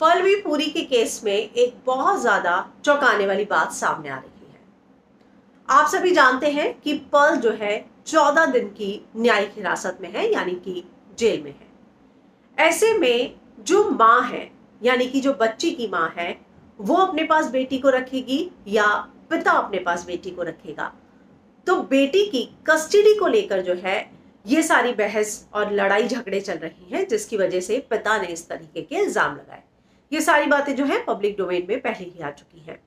पलवी पूरी के केस में एक बहुत ज़्यादा चौंकाने वाली बात सामने आ रही है। आप सभी जानते हैं कि पल जो है, चौदह दिन की न्यायिक हिरासत में है, यानी कि जेल में है। ऐसे में जो माँ है, यानी कि जो बच्ची की माँ है, वो अपने पास बेटी को रखेगी या पिता अपने पास बेटी को रखेगा? तो बेटी की कस्टडी को लेकर जो है, ये सारी बहस और लड़ाई झगड़े चल रही हैं, जिसकी वजह से पिता ने इस तरीके के इल्ज़ाम लगाए। ये सारी बातें जो है पब्लिक डोमेन में पहले ही आ चुकी हैं।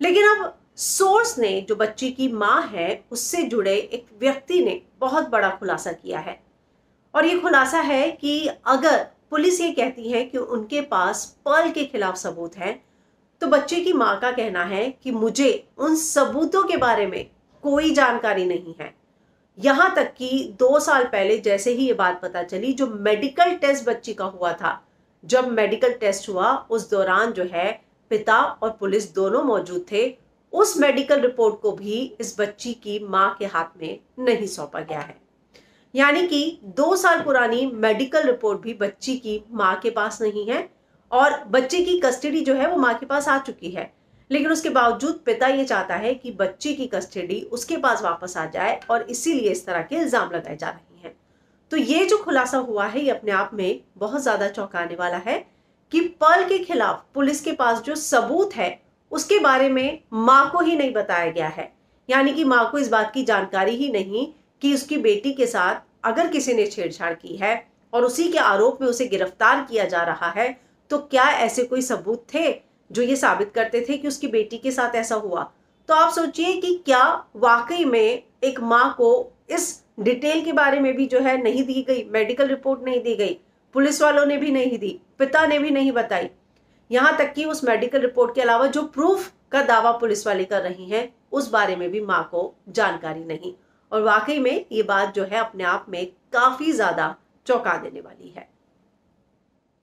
लेकिन अब सोर्स ने, जो बच्ची की माँ है, उससे जुड़े एक व्यक्ति ने बहुत बड़ा खुलासा किया है। और ये खुलासा है कि अगर पुलिस ये कहती है कि उनके पास पर्ल के खिलाफ सबूत है तो बच्चे की माँ का कहना है कि मुझे उन सबूतों के बारे में कोई जानकारी नहीं है। यहाँ तक कि दो साल पहले जैसे ही ये बात पता चली, जो मेडिकल टेस्ट बच्ची का हुआ था जब मेडिकल टेस्ट हुआ, उस दौरान जो है, पिता और पुलिस दोनों मौजूद थे। उस मेडिकल रिपोर्ट को भी इस बच्ची की माँ के हाथ में नहीं सौंपा गया है। यानी कि दो साल पुरानी मेडिकल रिपोर्ट भी बच्ची की माँ के पास नहीं है और बच्चे की कस्टडी जो है, वो माँ के पास आ चुकी है। लेकिन उसके बावजूद पिता ये चाहता है कि बच्ची की कस्टडी उसके पास वापस आ जाए और इसीलिए इस तरह के इल्ज़ाम लगाए जा रहे हैं। तो ये जो खुलासा हुआ है, ये अपने आप में बहुत ज़्यादा चौंकाने वाला है कि पल के खिलाफ पुलिस के पास जो सबूत है, उसके बारे में माँ को ही नहीं बताया गया है। यानी कि माँ को इस बात की जानकारी ही नहीं कि उसकी बेटी के साथ अगर किसी ने छेड़छाड़ की है और उसी के आरोप में उसे गिरफ़्तार किया जा रहा है तो क्या ऐसे कोई सबूत थे जो ये साबित करते थे कि उसकी बेटी के साथ ऐसा हुआ? तो आप सोचिए कि क्या वाकई में एक माँ को इस डिटेल के बारे में भी जो है नहीं दी गई, मेडिकल रिपोर्ट नहीं दी गई, पुलिस वालों ने भी नहीं दी, पिता ने भी नहीं बताई। यहाँ तक कि उस मेडिकल रिपोर्ट के अलावा जो प्रूफ का दावा पुलिस वाले कर रही हैं, उस बारे में भी माँ को जानकारी नहीं। और वाकई में ये बात जो है अपने आप में काफ़ी ज़्यादा चौंका देने वाली है।